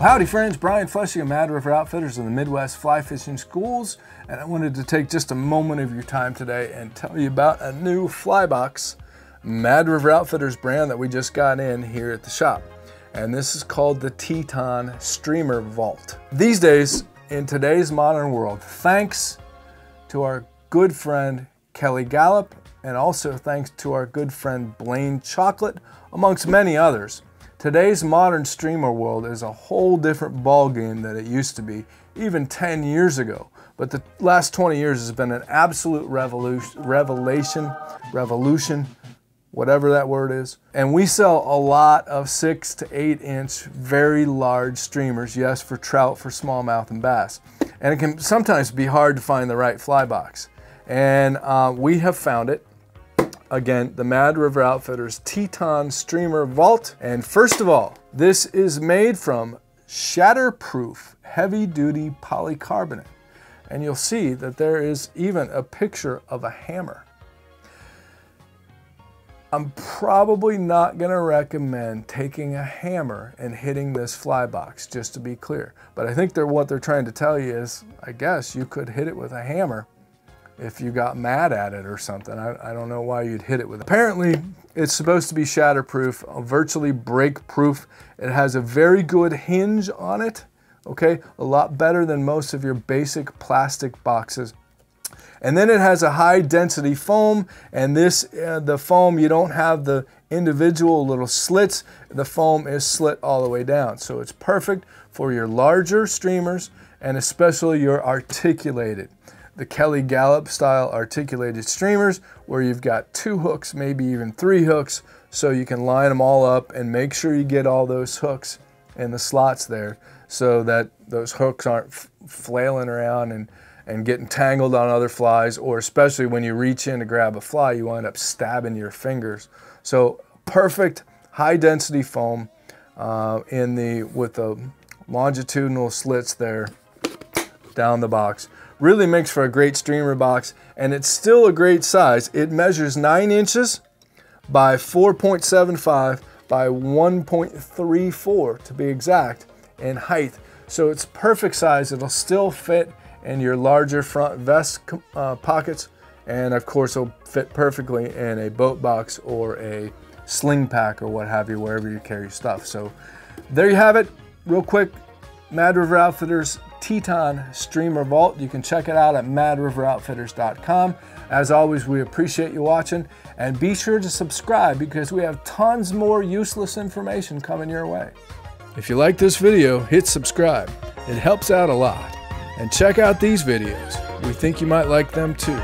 Howdy friends, Brian Flechsig of Mad River Outfitters in the Midwest Fly Fishing Schools. And I wanted to take just a moment of your time today and tell you about a new fly box Mad River Outfitters brand that we just got in here at the shop. And this is called the Teton Streamer Vault. These days, in today's modern world, thanks to our good friend Kelly Galloup and also thanks to our good friend Blane Chocklett, amongst many others, Today's modern streamer world is a whole different ballgame than it used to be, even 10 years ago. But the last 20 years has been an absolute revolution, revelation, revolution, whatever that word is. And we sell a lot of six to eight inch, very large streamers, yes, for trout, for smallmouth and bass. And it can sometimes be hard to find the right fly box. And uh, we have found it Again, the Mad River Outfitters Teton Streamer Vault. And first of all, this is made from shatterproof heavy duty polycarbonate. And you'll see that there is even a picture of a hammer. I'm probably not going to recommend taking a hammer and hitting this fly box, just to be clear. But I think they're, what they're trying to tell you is, I guess you could hit it with a hammer if you got mad at it or something. I, I don't know why you'd hit it with it. Apparently, it's supposed to be shatterproof, uh, virtually break-proof. It has a very good hinge on it, okay? A lot better than most of your basic plastic boxes. And then it has a high density foam, and this, uh, the foam, you don't have the individual little slits. The foam is slit all the way down. So it's perfect for your larger streamers and especially your articulated the Kelly Galloup style articulated streamers where you've got two hooks, maybe even three hooks, so you can line them all up and make sure you get all those hooks in the slots there so that those hooks aren't flailing around and, and getting tangled on other flies or especially when you reach in to grab a fly, you wind up stabbing your fingers. So perfect high density foam uh, in the with the longitudinal slits there down the box. Really makes for a great streamer box and it's still a great size. It measures 9 inches by 4.75 by 1.34 to be exact in height. So it's perfect size. It'll still fit in your larger front vest uh, pockets and of course it'll fit perfectly in a boat box or a sling pack or what have you wherever you carry stuff. So there you have it. Real quick, Mad River Outfitters Teton Streamer Vault. You can check it out at madriveroutfitters.com. As always, we appreciate you watching and be sure to subscribe because we have tons more useless information coming your way. If you like this video, hit subscribe. It helps out a lot. And check out these videos. We think you might like them too.